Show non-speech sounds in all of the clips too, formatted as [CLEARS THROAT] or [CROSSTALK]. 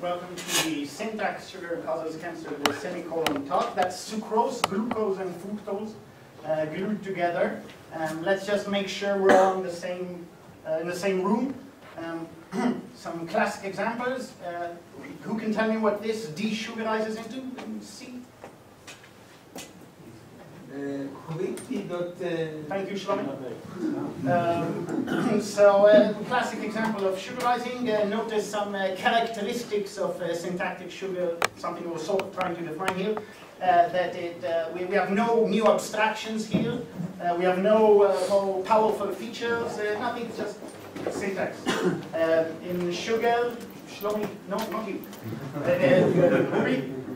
welcome to the syntax sugar causes cancer with semicolon talk. That's sucrose, glucose, and fructose uh, glued together. Um, let's just make sure we're all in the same uh, in the same room. Um, [CLEARS THROAT] some classic examples. Uh, who can tell me what this desugarizes into? C. Uh, dot, uh, Thank you, Shlomi. Um, so, uh, classic example of sugarizing. Uh, notice some uh, characteristics of uh, syntactic sugar, something we're sort of trying to define here. Uh, that it, uh, we, we have no new abstractions here. we have no more powerful features. nothing, just syntax. in sugar, Shlomi, no, not you.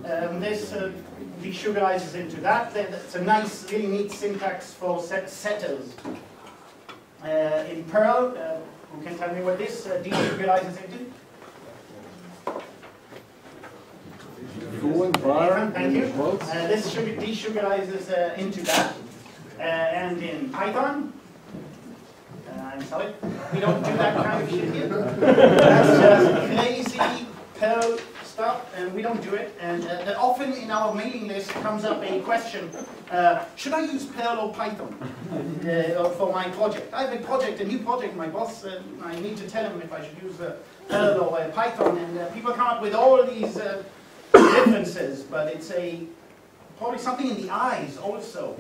um, this desugarizes into that. It's a nice, really neat syntax for set setters. Uh, in Perl, uh, who can tell me what this uh, desugarizes into? Thank you. Uh, this desugarizes uh, into that. Uh, and in Python, uh, I'm sorry, we don't do that kind of shit here. That's just crazy Perl stuff, and we don't do it. And uh, often in our mailing list comes up a question, uh, should I use Perl or Python uh, for my project? I have a project, a new project, my boss, uh, I need to tell him if I should use uh, Perl or uh, Python, and people come up with all these differences, but it's a probably something in the eyes also.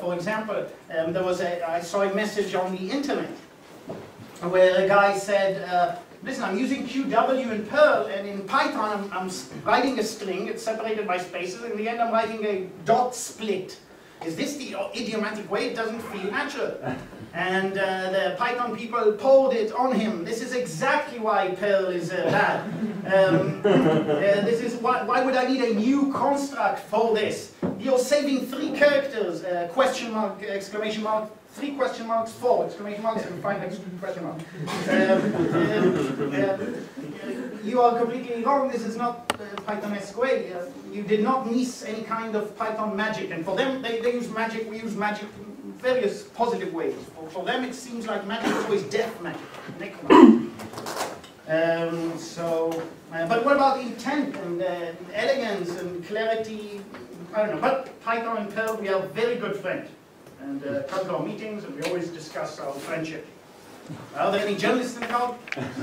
For example, um, there was a, I saw a message on the internet where a guy said, listen, I'm using QW in Perl, and in Python, I'm, I'm, writing a string, it's separated by spaces, in the end I'm writing a dot split. Is this the idiomatic way? It doesn't feel natural. And uh, the Python people poured it on him. This is exactly why Perl is uh, bad. Um, uh, this is why, why would I need a new construct for this? You're saving three characters, uh, question mark, exclamation mark, three question marks, four exclamation marks, and five question marks. Um, um, uh, you are completely wrong. This is not uh, Python SQL. Uh, you did not miss any kind of Python magic. And for them, they, they use magic. We use magic in various positive ways. For, for them, it seems like magic is always death magic. Um, so, uh, but what about intent and uh, elegance and clarity? I don't know. But Python and Perl, we are very good friends and uh, come to our meetings, and we always discuss our friendship. Are there any journalists in the crowd?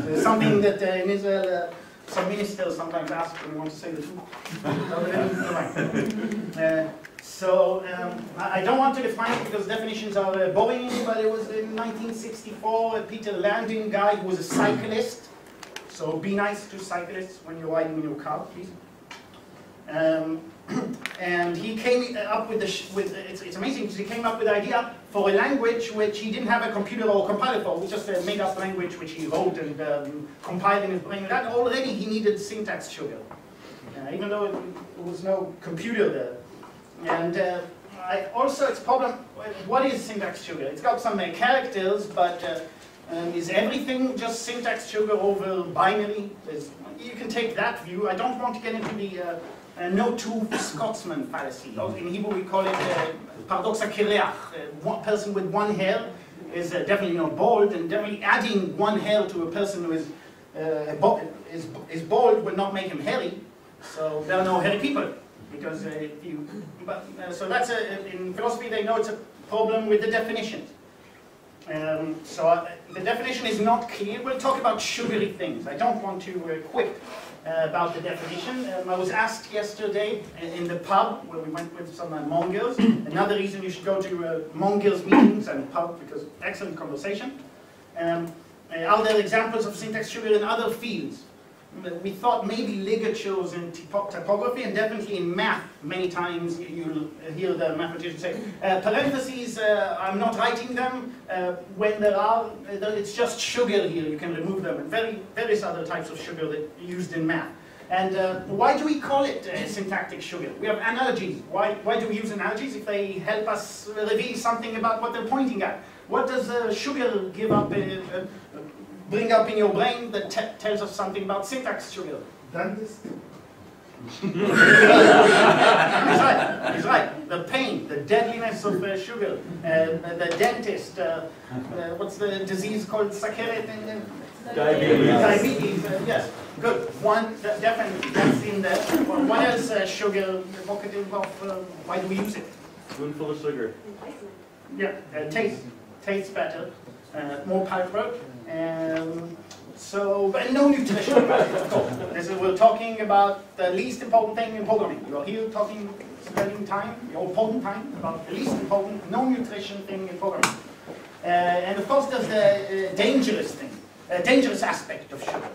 There's something [LAUGHS] that uh, in Israel, uh, some ministers sometimes ask when they want to say the truth. [LAUGHS] uh, so um, I don't want to define it because definitions are uh, boring, but it was in 1964, Peter Landin guy who was a cyclist. So be nice to cyclists when you're riding in your car, please. Um, and he came up with the, with, it's, it's amazing because he came up with the idea for a language which he didn't have a computer or a compiler for, which just a made up language which he wrote and um, compiled in his brain. That already he needed syntax sugar, uh, even though it, there was no computer there. And uh, I, also its problem, what is syntax sugar? It's got some uh, characters, but uh, um, is everything just syntax sugar over binary? You can take that view. I don't want to get into the uh, uh, no true Scotsman fallacy. In Hebrew we call it uh, paradox Uh, one person with one hair is uh, definitely not bald, and definitely adding one hair to a person who is, uh, is, is bald would not make him hairy. So there are no hairy people. Because uh, if you, but, uh, so that's a, in philosophy they know it's a problem with the definitions. Um, so the definition is not clear. We'll talk about sugary things. I don't want to uh, quip uh, about the definition. Um, I was asked yesterday in the pub where we went with some uh, Mongers. [CLEARS THROAT] Another reason you should go to uh, Mongers meetings and pub because excellent conversation. Um, uh, are there examples of syntax sugar in other fields? We thought maybe ligatures in typography and definitely in math many times you'll hear the mathematician say uh, parentheses uh, I'm not writing them uh, when there are uh, it's just sugar here you can remove them and very various other types of sugar that used in math. And uh, why do we call it uh, syntactic sugar? We have analogies. Why why do we use analogies? If they help us reveal something about what they're pointing at. What does sugar give up bring up in your brain that tells us something about syntax sugar? Dentist? [LAUGHS] he's right, he's right. The pain, the deadliness of uh, sugar, uh, the dentist, uh, uh what's the disease called? Sakeret? Diabetes. Diabetes, uh, yes. Good. One, de- definitely, that's in there. Well, what else uh, sugar evocative of, uh, why do we use it? Spoonful of sugar. Yeah, uh, taste, tastes better, uh, more palatable. Um, so, but no nutrition of course. This is, we're talking about the least important thing in programming. You're here talking, spending time, your important time, about the least important, no nutrition thing in programming. Uh, and of course, there's the uh, dangerous thing, uh, dangerous aspect of sugar.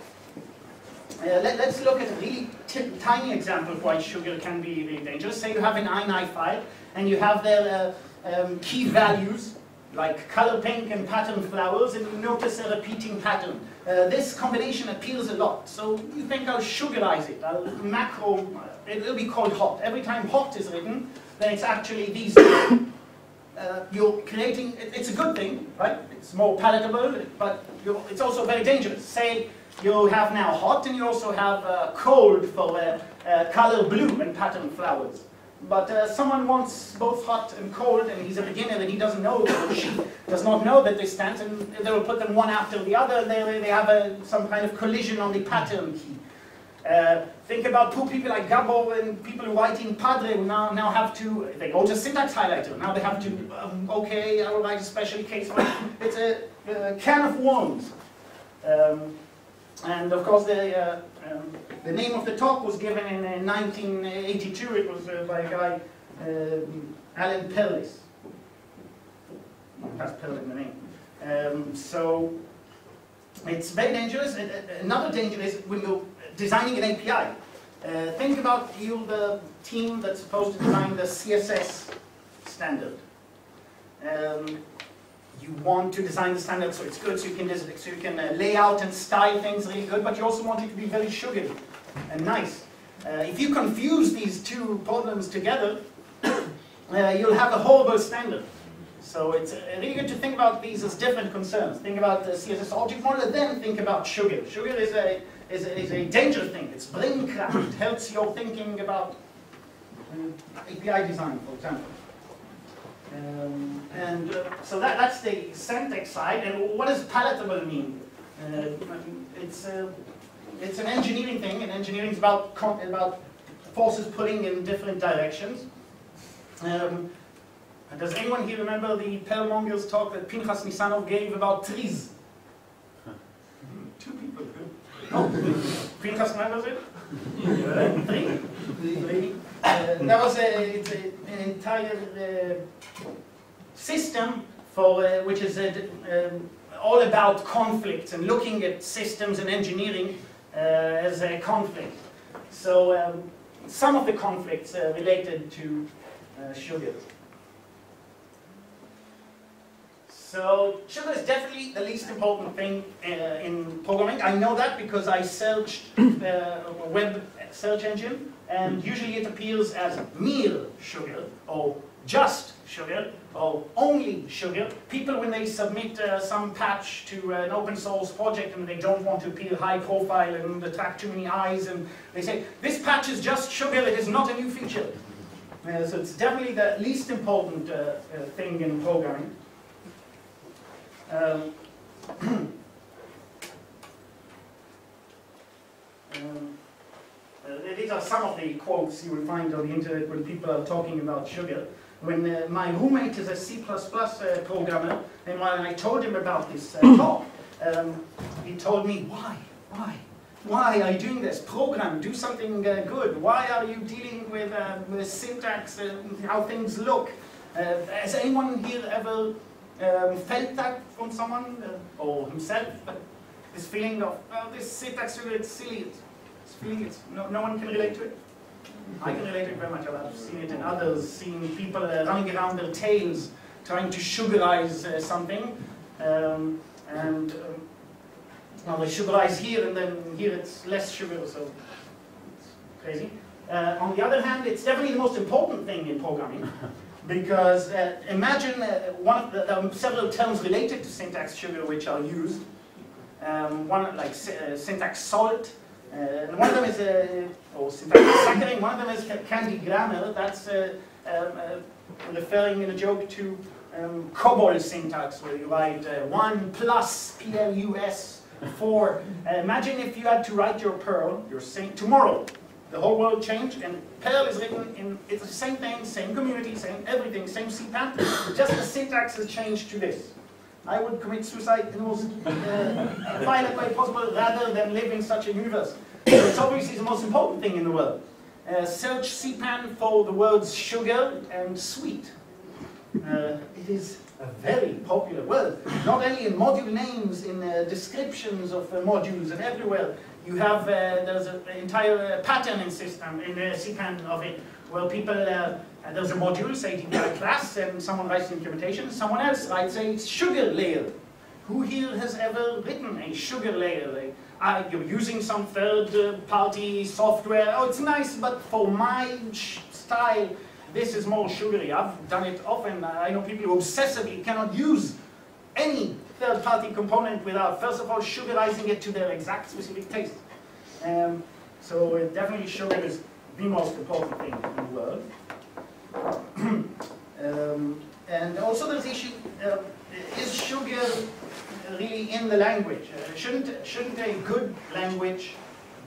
Uh, let, us look at a really tiny example of why sugar can be really dangerous. Say you have an INI file and you have their uh, um, key values like color pink and pattern flowers and you notice a repeating pattern. Uh, this combination appeals a lot, so you think I'll sugarize it, I'll macro, it will be called hot. Every time hot is written, then it's actually these uh, you're creating, it, it's a good thing, right? It's more palatable, but it's also very dangerous. Say you have now hot and you also have uh, cold for uh, uh, color blue and pattern flowers. But uh, someone wants both hot and cold and he's a beginner and he doesn't know, or she does not know that they stand and they will put them one after the other and they, they have a, some kind of collision on the pattern key. Uh, think about poor people like Gabor and people writing Padre who now, now have to, they go to syntax highlighter, now they have to, um, okay, I will write a special case. It's a, a can of worms. Um, and of course, the, uh, um, the name of the talk was given in uh, 1982. It was uh, by a guy, um, Alan Perlis. That's Perlis in the name. Um, so it's very dangerous. Another danger is when you're designing an API. Uh, think about you, the team that's supposed to design the CSS standard. Um, you want to design the standard so it's good, so you can, so you can uh, lay out and style things really good, but you also want it to be very sugary and nice. Uh, if you confuse these two problems together, [COUGHS] uh, you'll have a horrible standard. So it's uh, really good to think about these as different concerns. Think about the CSS object model, then think about sugar. Sugar is a, is a, is a dangerous thing. It's brain brainkraft. It helps your thinking about um, API design, for example. Um, and uh, so that, that's the syntax side. And what does palatable mean? Uh, it's, uh, it's an engineering thing, and engineering is about, about forces pulling in different directions. Um, does anyone here remember the Perlmonger's talk that Pinkhas Nisanov gave about TRIZ? Two people. Oh, Pinkhas remembers it? Three? Three. Uh, that was a, a, an entire uh, system for uh, which is um, all about conflicts and looking at systems and engineering as a conflict. So um, some of the conflicts uh, related to sugar. So sugar is definitely the least important thing in programming. I know that because I searched a web search engine, and usually it appears as meal sugar, or just sugar, or only sugar. People, when they submit uh, some patch to an open source project and they don't want to appear high profile and attract too many eyes, and they say, this patch is just sugar, it is not a new feature. Uh, so it's definitely the least important uh, uh, thing in programming. Um, [CLEARS THROAT] uh, these are some of the quotes you will find on the internet when people are talking about sugar. When uh, my roommate is a C++ uh, programmer, and when I told him about this uh, [COUGHS] talk, um, he told me, why, why? Why are you doing this? Program, do something uh, good. Why are you dealing with, uh, with syntax and how things look? has anyone here ever um, felt that from someone uh, or himself, [LAUGHS] this feeling of, oh, this syntax it's silly, this feeling it's, no, no one can relate to it. I can relate to it very much. I've seen it in others, seeing people uh, running around their tails, trying to sugarize uh, something, um, and um, well, they sugarize here, and then here it's less sugar, so it's crazy. Uh, on the other hand, it's definitely the most important thing in programming. [LAUGHS] Because uh, imagine uh, one of the, there are several terms related to syntax sugar which are used. Um, one like uh, syntax salt, and one of them is uh, or syntax saccharin. One of them is candy grammar. That's uh, um, referring in a joke to um, COBOL syntax, where you write one plus plus For imagine if you had to write your Perl, you're saying tomorrow, the whole world changed, and Perl is written in it's the same thing, same community, same everything, same CPAN, just the syntax has changed to this. I would commit suicide in the most uh, violent way possible rather than live in such a universe. So it's obviously the most important thing in the world. Uh, search CPAN for the words sugar and sweet. Uh, it is a very popular word, not only in module names, in uh, descriptions of uh, modules and everywhere. You have, uh, there's an entire uh, patterning system in the CPAN of it, where people, uh, there's a module, say DBI class, and someone writes the implementation, someone else writes a sugar layer. Who here has ever written a sugar layer? Uh, you're using some third-party software, oh, it's nice, but for my style, this is more sugary. I've done it often. I know people who obsessively cannot use any third-party component without, first of all, sugarizing it to their exact specific taste. Um, so uh, definitely sugar is the most important thing in the world. Um, and also there's the issue, uh, is sugar really in the language? Uh, shouldn't, shouldn't a good language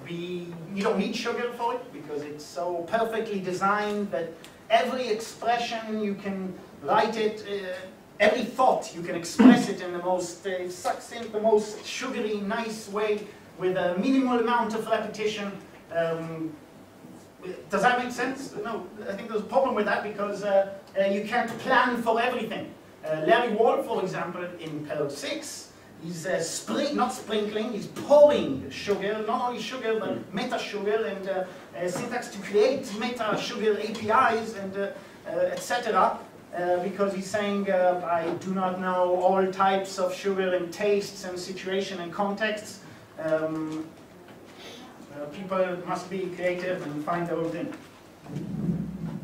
be, you don't need sugar for it because it's so perfectly designed that every expression you can write it, uh, every thought you can express it in the most uh, succinct, the most sugary, nice way with a minimal amount of repetition. Um, does that make sense? No, I think there's a problem with that because uh, uh you can't plan for everything. Uh, Larry Wall, for example, in Perl 6, he's uh, spring, not sprinkling, he's pouring sugar, not only sugar, but meta sugar and uh, uh, syntax to create meta sugar APIs and etc. because he's saying, I do not know all types of sugar and tastes and situation and contexts. Um, people must be creative and find their own thing.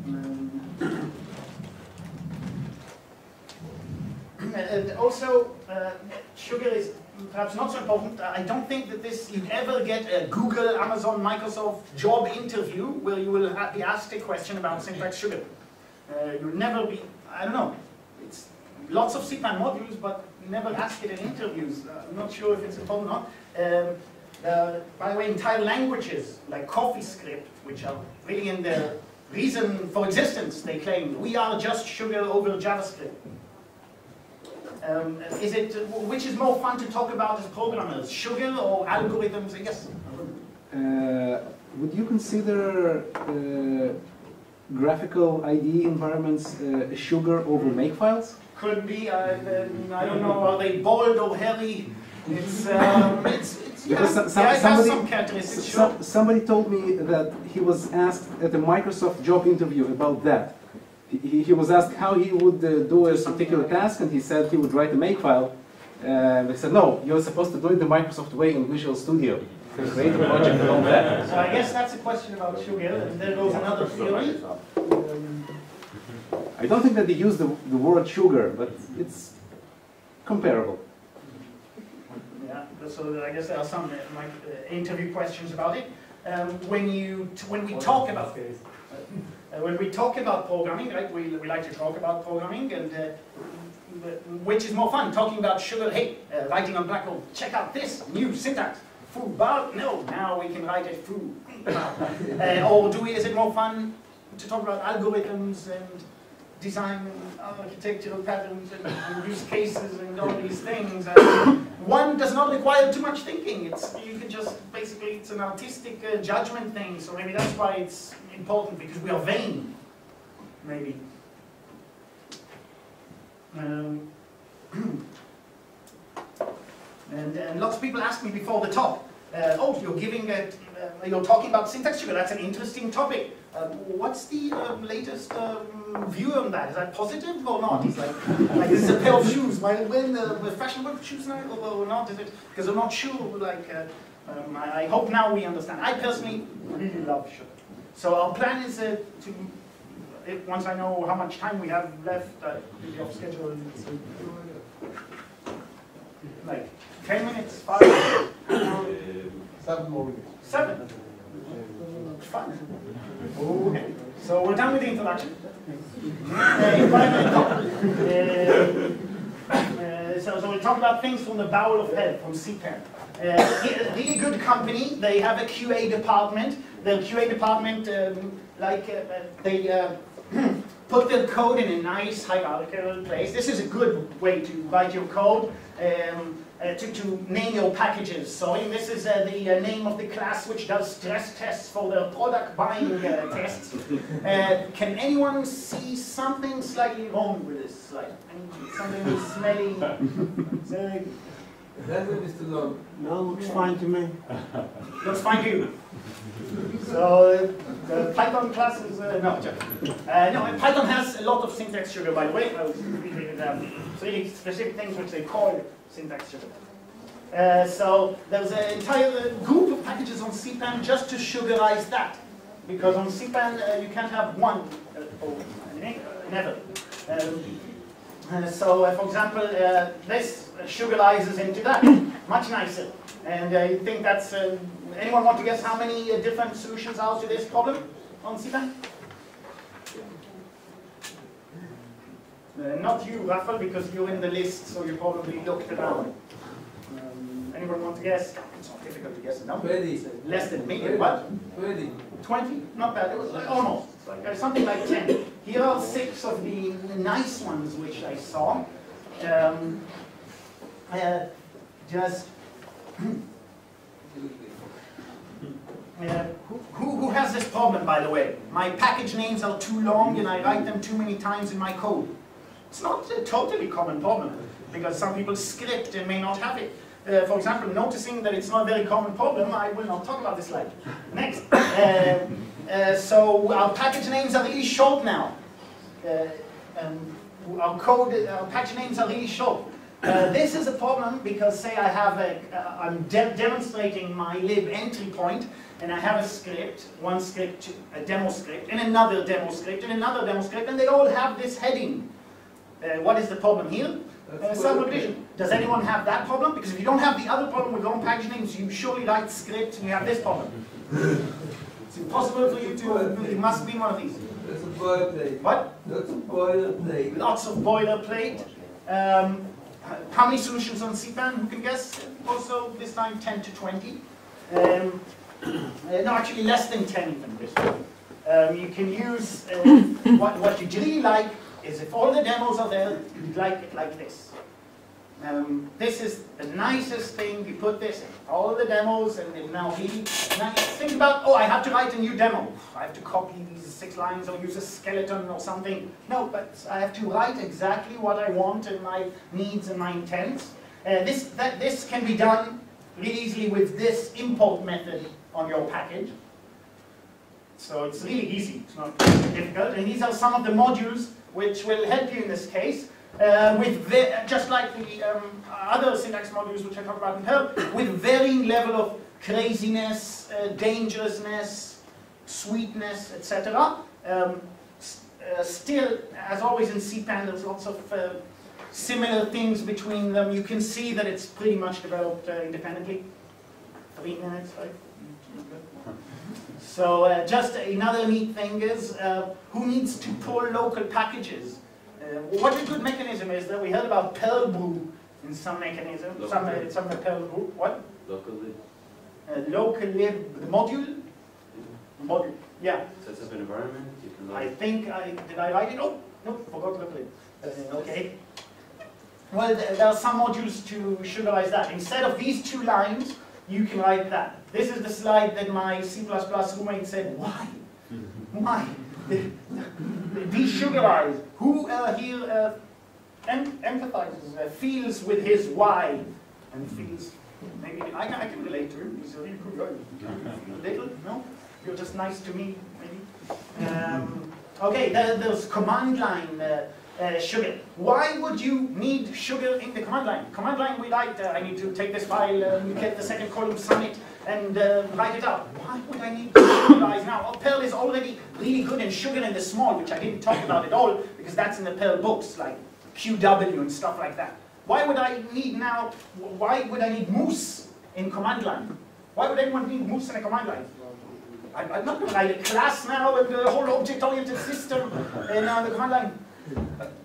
Um, and also, uh, sugar is perhaps not so important. I don't think that this you'd ever get a Google, Amazon, Microsoft job interview where you will be asked a question about syntax sugar. Uh, you'll never be, I don't know, it's lots of CPAN modules, but never ask it in interviews. Uh, I'm not sure if it's important or not. Um, uh, by the way, entire languages like CoffeeScript, which are really in the reason for existence, they claim we are just sugar over JavaScript. Um, is it, which is more fun to talk about as programmers, sugar or algorithms? Yes? Uh, would you consider uh, graphical IDE environments uh, sugar over makefiles? Could be. I, I don't know. Are they bold or hairy? It's, um, it's, it's yeah, some, yeah, somebody, some characteristics. Sure. somebody told me that he was asked at a Microsoft job interview about that he, he was asked how he would uh, do a particular task, and he said he would write a makefile. And they said, no, you're supposed to do it the Microsoft way in Visual Studio. Create a project and all that. So I guess that's a question about sugar, and there goes another theory. I don't think that they use the, the word sugar, but it's comparable. Yeah, so I guess there are some uh, uh, interview questions about it. Um, when you when we talk about uh, when we talk about programming, right, we, we like to talk about programming, and uh, which is more fun, talking about sugar, hey, uh, writing on Blackwell, check out this new syntax, foo bar, no, now we can write a foo [LAUGHS] uh, or do we, is it more fun to talk about algorithms and design architectural patterns and, use cases and all these things. And one does not require too much thinking. It's you can just basically it's an artistic uh, judgment thing. So maybe that's why it's important because we are vain. Maybe. Um, [CLEARS THROAT] and, and lots of people ask me before the talk, uh, oh, you're giving a, uh, you're talking about syntax sugar. That's an interesting topic. Um, what's the um, latest um, view on that? Is that positive or not? It's like, like this is a pair of shoes. Am I wearing the, the fashionable shoes now or, not? Is it because I'm not sure? Like, uh, um, I, I, hope now we understand. I personally really love sugar. So our plan is uh, to, if, once I know how much time we have left, uh, off schedule. Like ten minutes, five. Seven more minutes. Seven. Fine. Okay. So we're done with the introduction. Uh, so, so we'll talk about things from the bowel of hell, from CPAN. Uh, really good company. They have a QA department. The QA department, um, like, uh, they uh, [CLEARS THROAT] put their code in a nice hierarchical place. This is a good way to write your code. Um, uh, to, to, name your packages. So this is uh, the uh, name of the class which does stress tests for the product buying uh, [LAUGHS] tests. Uh, can anyone see something slightly wrong with this slide? Something smelly? [LAUGHS] That way, Mr. Long. No, looks fine to me. Looks fine to you. So the Python class is, uh, no, no, Python has a lot of syntax sugar, by the way. I was reading them. really specific things which they call syntax sugar. Uh, so there's an entire group of packages on CPAN just to sugarize that. Because on CPAN uh, you can't have one uh, or never. Um, uh, so uh, for example, uh, this sugarizes into that. Much nicer. And I think that's, anyone want to guess how many different solutions are to this problem on CPAN? Uh, not you, Rafael, because you're in the list, so you probably looked around. Um, anyone want to guess? It's not difficult to guess a number. 20. Less than me, what? 20. 20? Not bad. It was like almost. Like, uh, something like 10. Here are six of the nice ones which I saw. Um, uh, just Uh, who, who, has this problem, by the way? My package names are too long and I write them too many times in my code. It's not a totally common problem, because some people script and may not have it. Uh, for example, noticing that it's not a very common problem, I will not talk about this slide. Next. Uh, uh, so our package names are really short now. Uh, our code, our package names are really short. Uh, this is a problem because say I have a, uh, I'm de demonstrating my lib entry point and I have a script, one script, a demo script, and another demo script, and another demo script, and they all have this heading. Uh, what is the problem here? Uh, subdivision. Does anyone have that problem? Because if you don't have the other problem with long package names, you surely write script and you have this problem. it's impossible for you to, it must be one of these. That's a boilerplate. What? That's a boilerplate. Lots of boilerplate. Um, how many solutions on CPAN? Who can guess? Also, this time 10 to 20. Um, [CLEARS THROAT] uh, no, actually less than 10 even. Um, you can use, uh, what, what you really like is if all the demos are there, you like it like this. Um, this is the nicest thing, you put this in all the demos and now nice. Think about, oh, I have to write a new demo. I have to copy these six lines or use a skeleton or something. No, but I have to write exactly what I want and my needs and my intents. Uh, this, that, this can be done really easily with this import method on your package. So it's really easy, it's not difficult. And these are some of the modules which will help you in this case. Uh, with just like the um, other syntax modules which I talked about in with varying level of craziness, uh, dangerousness, sweetness, etc. Um, uh, still, as always in CPAN, there's lots of uh, similar things between them. You can see that it's pretty much developed uh, independently. Three minutes, right? So uh, just another neat thing is, uh, who needs to pull local packages? Uh, what a good mechanism is that we heard about Perlbrew in some mechanism, local some, uh, some Perlbrew. What? Local lib. Uh, local lib, the module? Yeah. Module, yeah. Sets up an environment, you can I think, I, did I write it? Oh, no, forgot local lib. Uh, okay. Well, there are some modules to sugarize that. Instead of these two lines, you can write that. This is the slide that my C++ roommate said, why? [LAUGHS] Why? [LAUGHS] Desugarize. Who uh, here uh, em empathizes, uh, feels with his why, and feels, maybe, I can, I can relate to him, he's a really cool guy. Little, no? You're just nice to me, maybe? Um, okay, there, there's command line uh, uh, sugar. Why would you need sugar in the command line? Command line we write, uh, I need to take this file, uh, get the second column, sum it, and uh, write it out. Why would I need sugarize now? Oh, Perl is already really good in sugar in the small, which I didn't talk about at all, because that's in the Perl books, like QW and stuff like that. Why would I need now, why would I need moose in command line? Why would anyone need moose in a command line? I'm not going to write a class now and the whole object-oriented system in uh, the command line.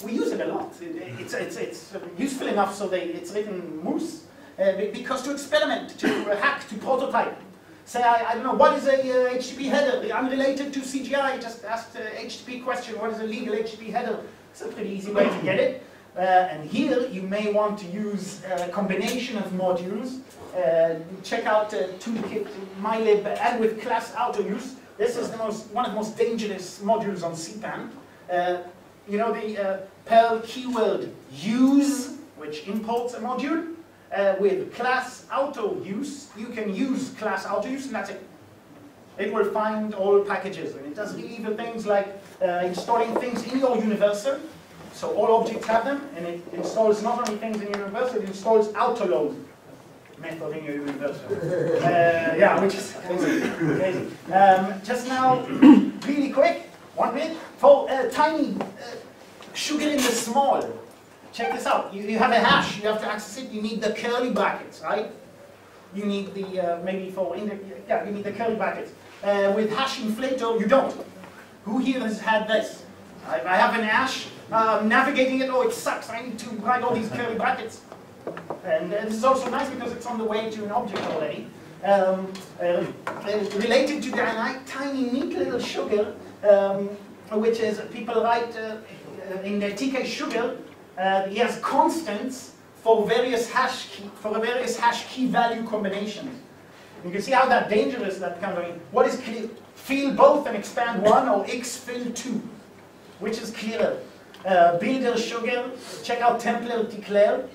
We use it a lot. It, it's, it's, it's useful enough so they, it's written moose. Uh, because to experiment, to uh, [LAUGHS] hack, to prototype. Say, I, I don't know, what is a uh, HTTP header? Unrelated to CGI, just ask the HTTP question, what is a legal HTTP header? It's a pretty easy way to get it. Uh, and here you may want to use a combination of modules. Uh, check out uh, Toolkit, mylib, and with class auto use. This is the most, one of the most dangerous modules on CPAN. You know the uh, Perl keyword use, which imports a module. Uh, with class auto use, you can use class auto use, and that's it. It will find all packages, and it does evil things like uh, installing things in your universal. So all objects have them, and it installs not only things in your universal, it installs autoload method in your universal. [LAUGHS] Uh, yeah, which is crazy. crazy. Um, just now, [COUGHS] really quick, one minute, for uh, tiny uh, sugar in the small. Check this out. You, you have a hash, you have to access it, you need the curly brackets, right? You need the, uh, maybe for, in the, yeah, you need the curly brackets. Uh, with hash inflator, you don't. Who here has had this? I, I have an hash, um, navigating it, oh, it sucks, I need to write all these curly brackets. And uh, this is also nice because it's on the way to an object already. Um, uh, related to the tiny, neat little sugar, um, which is people write uh, uh, in the TK sugar, uh, he has constants for various hash key, for various hash key value combinations. You can see how that dangerous that kind of what is clear? Fill both and expand one or X fill two, which is clearer. Uh, builder sugar, check out Template declare.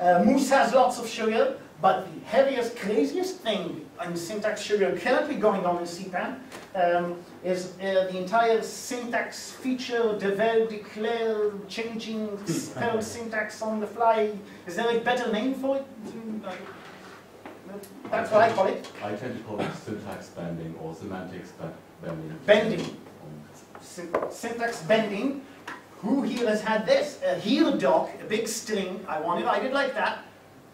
Uh, Moose has lots of sugar, but the heaviest, craziest thing in syntax sugar currently going on in CPAN um, is uh, the entire syntax feature, devel, declare, changing spell [LAUGHS] syntax on the fly. Is there a better name for it? Uh, That's what I call it. I tend to call it syntax bending or semantics bending. Bending. Syn- syntax bending. Who here has had this? A here doc, a big string. I want it, I did like that.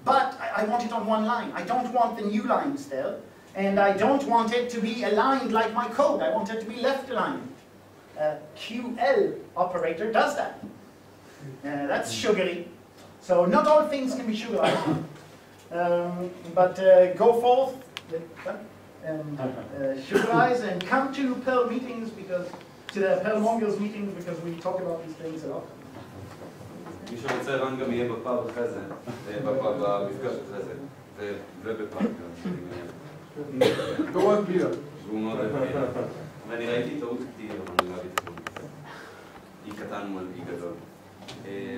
But I, I want it on one line. I don't want the new lines there. And I don't want it to be aligned like my code. I want it to be left aligned. Uh, QL operator does that. Uh, that's sugary. So not all things can be sugarized. [COUGHS] Um, but uh, go forth and uh, sugarize and come to Perl meetings because to the Perl Mongers meetings because we talk about these things a lot. מי שרוצה רן גם יהיה בפאב אחרי זה, אה, במפגש אחרי זה, ובפאב גם. On, Peter. והוא מאוד אוהב אותי. ואני ראיתי טעות איתי, אבל אני לא אגיד. אי קטן מול אי גדול. אה,